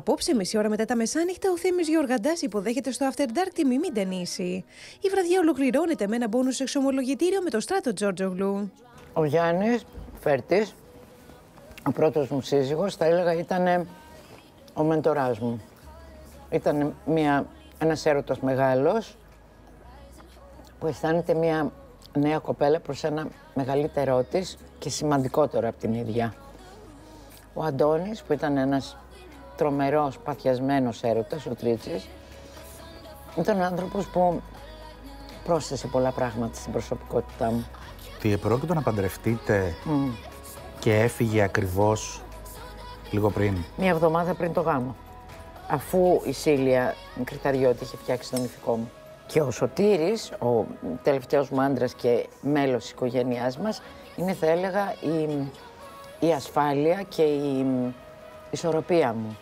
Απόψε, μισή ώρα μετά τα μεσάνυχτα, ο Θέμης Γιοργαντάς υποδέχεται στο After Dark τη Μιμή Ντενίση. Η βραδιά ολοκληρώνεται με ένα μπόνους εξομολογητήριο με το στράτο Τζόρτζογλου. Ο Γιάννης Φέρτης, ο πρώτος μου σύζυγος, θα έλεγα ήταν ο μεντοράς μου. Ήταν μια, ένας έρωτας μεγάλος που αισθάνεται μια νέα κοπέλα προς ένα μεγαλύτερό της και σημαντικότερο από την ίδια. Ο Αντώνης που ήταν ένας τρομερός, παθιασμένος έρωτας, ο Τρίτσης, ήταν ο άνθρωπος που πρόσθεσε πολλά πράγματα στην προσωπικότητά μου. Τι επρόκειτο να παντρευτείτε και έφυγε ακριβώς λίγο πριν; Μία εβδομάδα πριν το γάμο. Αφού η Σίλια Κρυταριώτη είχε φτιάξει τον ηφικό μου. Και ο Σωτήρης, ο τελευταίος μου άντρας και μέλος της οικογένειάς μας, είναι θα έλεγα η, η ασφάλεια και η ισορροπία μου.